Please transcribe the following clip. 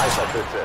Alter, bitte.